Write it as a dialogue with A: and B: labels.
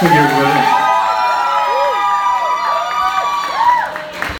A: figure it.